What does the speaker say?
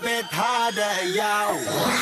bit harder, y'all.